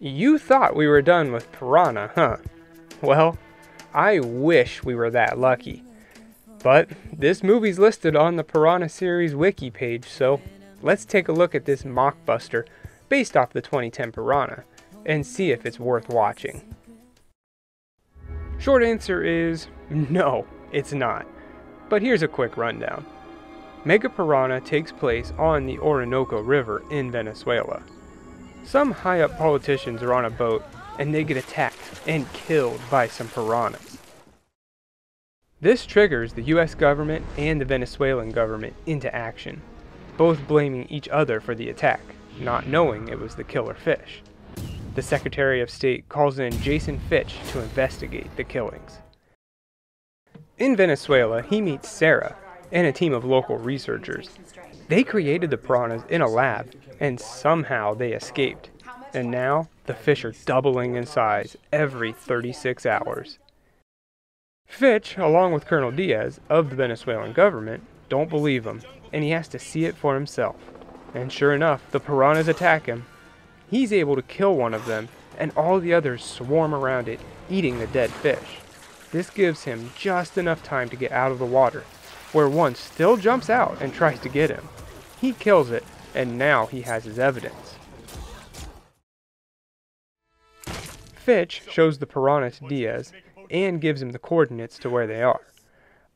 You thought we were done with Piranha, huh? Well, I wish we were that lucky. But this movie's listed on the Piranha series wiki page, so let's take a look at this mockbuster based off the 2010 Piranha and see if it's worth watching. Short answer is no, it's not. But here's a quick rundown. Mega Piranha takes place on the Orinoco River in Venezuela. Some high up politicians are on a boat and they get attacked and killed by some piranhas. This triggers the US government and the Venezuelan government into action, both blaming each other for the attack, not knowing it was the killer fish. The Secretary of State calls in Jason Fitch to investigate the killings. In Venezuela, he meets Sarah and a team of local researchers. They created the piranhas in a lab and somehow they escaped. And now the fish are doubling in size every 36 hours. Fitch, along with Colonel Diaz of the Venezuelan government, don't believe him, and he has to see it for himself. And sure enough, the piranhas attack him. He's able to kill one of them, and all the others swarm around it, eating the dead fish. This gives him just enough time to get out of the water, where one still jumps out and tries to get him. He kills it, and now he has his evidence. Fitch shows the piranha to Diaz and gives him the coordinates to where they are.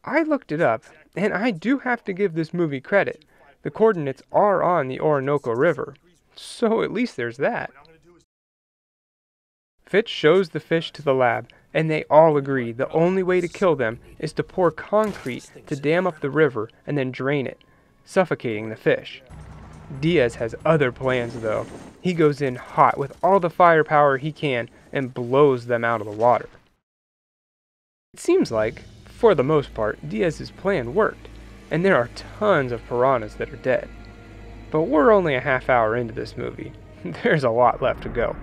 I looked it up, and I do have to give this movie credit. The coordinates are on the Orinoco River, so at least there's that. Fitch shows the fish to the lab, and they all agree the only way to kill them is to pour concrete to dam up the river and then drain it, suffocating the fish. Diaz has other plans though. He goes in hot with all the firepower he can and blows them out of the water. It seems like, for the most part, Diaz's plan worked, and there are tons of piranhas that are dead. But we're only a half hour into this movie. There's a lot left to go.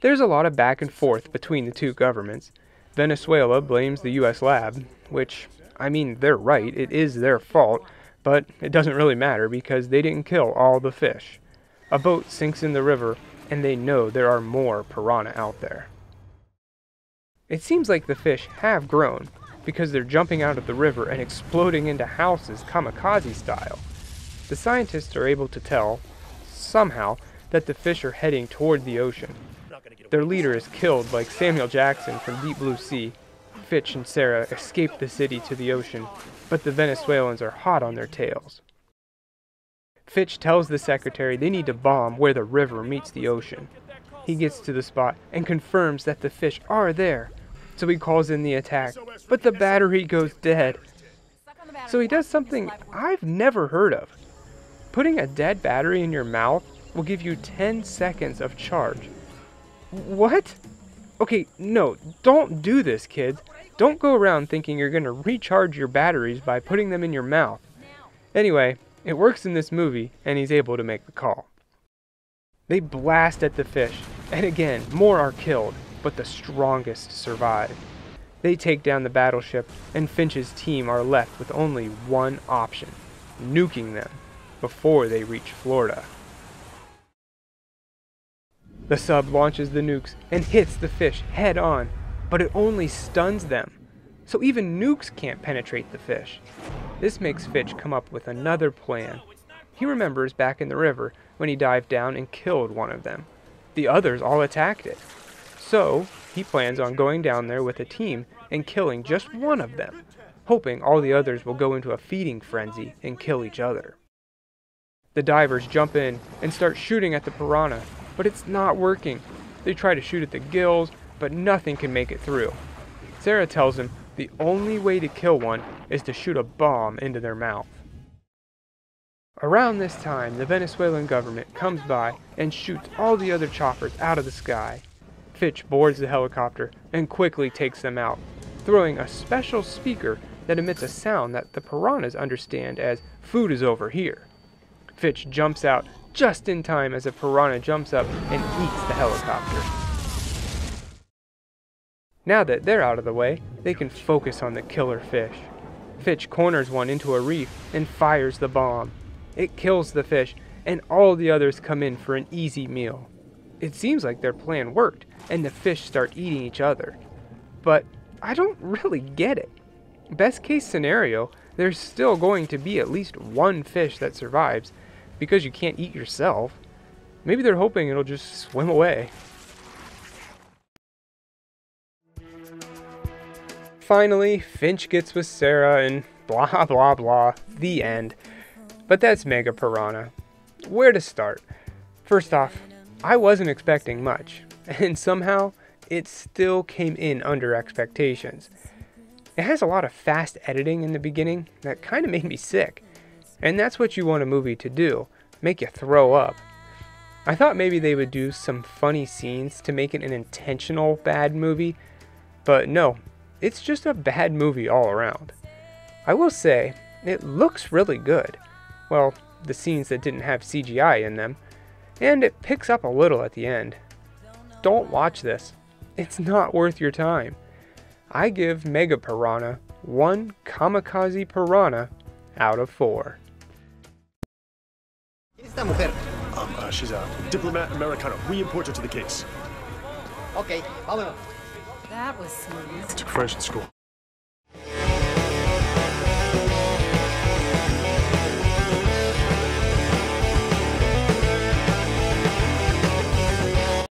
There's a lot of back and forth between the two governments. Venezuela blames the US lab, which, I mean, they're right, it is their fault, but it doesn't really matter because they didn't kill all the fish. A boat sinks in the river, and they know there are more piranha out there. It seems like the fish have grown, because they're jumping out of the river and exploding into houses kamikaze style. The scientists are able to tell, somehow, that the fish are heading toward the ocean, their leader is killed like Samuel Jackson from Deep Blue Sea. Fitch and Sarah escape the city to the ocean, but the Venezuelans are hot on their tails. Fitch tells the secretary they need to bomb where the river meets the ocean. He gets to the spot and confirms that the fish are there, so he calls in the attack, but the battery goes dead. So he does something I've never heard of. Putting a dead battery in your mouth will give you 10 seconds of charge. What? Okay, no, don't do this, kids. Don't go around thinking you're going to recharge your batteries by putting them in your mouth. Anyway, it works in this movie, and he's able to make the call. They blast at the fish, and again, more are killed, but the strongest survive. They take down the battleship, and Finch's team are left with only one option nuking them before they reach Florida. The sub launches the nukes and hits the fish head on, but it only stuns them. So even nukes can't penetrate the fish. This makes Fitch come up with another plan. He remembers back in the river when he dived down and killed one of them. The others all attacked it. So, he plans on going down there with a team and killing just one of them, hoping all the others will go into a feeding frenzy and kill each other. The divers jump in and start shooting at the piranha, but it's not working. They try to shoot at the gills, but nothing can make it through. Sarah tells him the only way to kill one is to shoot a bomb into their mouth. Around this time, the Venezuelan government comes by and shoots all the other choppers out of the sky. Fitch boards the helicopter and quickly takes them out, throwing a special speaker that emits a sound that the piranhas understand as food is over here. Fitch jumps out just in time as a piranha jumps up and eats the helicopter. Now that they're out of the way, they can focus on the killer fish. Fitch corners one into a reef and fires the bomb. It kills the fish, and all the others come in for an easy meal. It seems like their plan worked, and the fish start eating each other. But I don't really get it. Best case scenario, there's still going to be at least one fish that survives because you can't eat yourself. Maybe they're hoping it'll just swim away. Finally, Finch gets with Sarah and blah blah blah. The end. But that's Mega Piranha. Where to start? First off, I wasn't expecting much, and somehow it still came in under expectations. It has a lot of fast editing in the beginning that kind of made me sick, and that's what you want a movie to do make you throw up. I thought maybe they would do some funny scenes to make it an intentional bad movie, but no, it's just a bad movie all around. I will say, it looks really good. Well, the scenes that didn't have CGI in them, and it picks up a little at the end. Don't watch this. It's not worth your time. I give Mega Piranha one kamikaze piranha out of four. Esta mujer. Um, uh, she's a diplomat Americano. We import her to the case. Ok, vámonos. That was smooth. Took French in school.